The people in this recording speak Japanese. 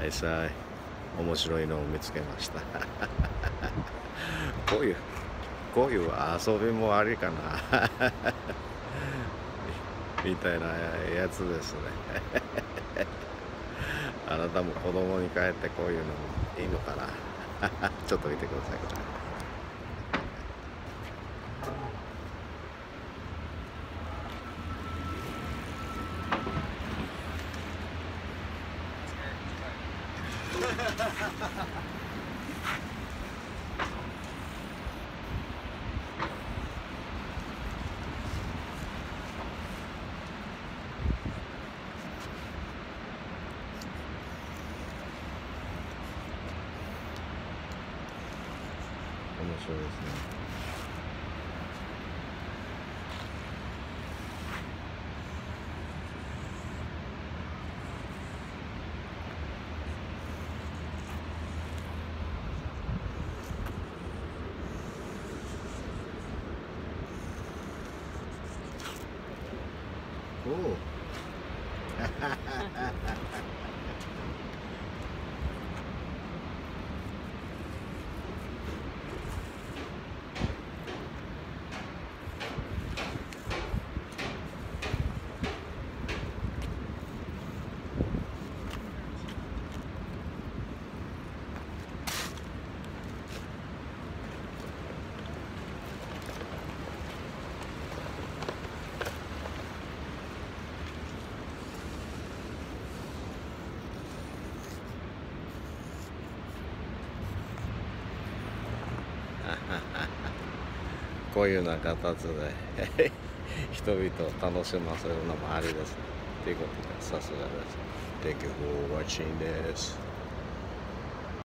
はいさい面白いのを見つけました。こういうこういう遊びもありかな。みたいなやつですね。あなたも子供に帰ってこういうのもいいのかな。ちょっと見てください。面白いですね。Cool. こういうような形で 人々を楽しませるのもありですね。ということでさすがです。Thank you for watching this.